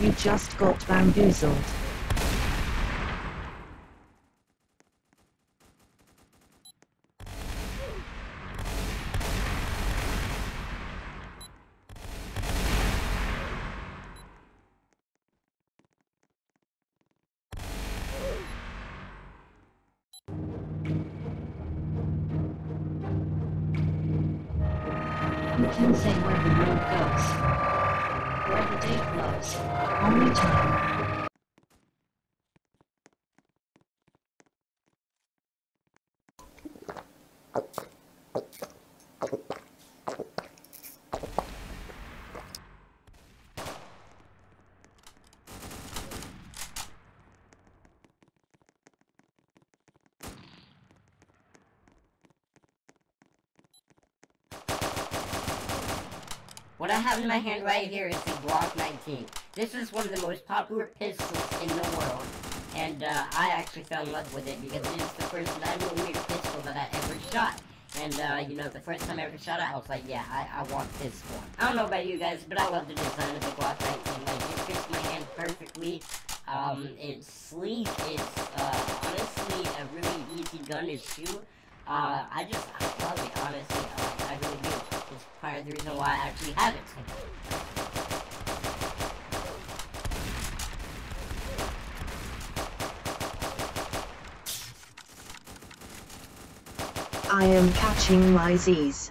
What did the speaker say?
You just got bamboozled. You can say where the road goes. Where the day flows. Only time. What I have in my hand right here is the Glock 19. This is one of the most popular pistols in the world. And uh, I actually fell in love with it because it is the first 9mm pistol that I ever shot. And, uh, you know, the first time I ever shot it, I was like, yeah, I, I want this one. I don't know about you guys, but I love the design of the Glock 19. Like, it fits my hand perfectly. Um, it's sleek. It's, uh, honestly a really easy gun to shoot. Uh, I just, I love it, honestly. I, I really do. Part of the reason why I actually have it. I am catching my Z's.